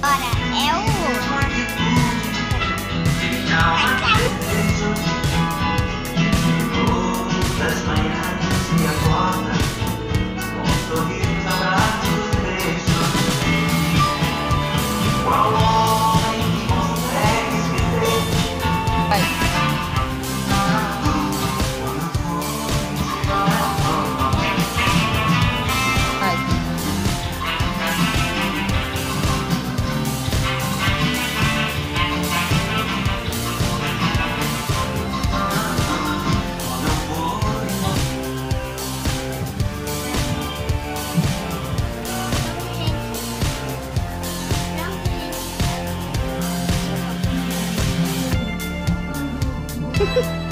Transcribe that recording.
Ora, é o. Ha ha ha!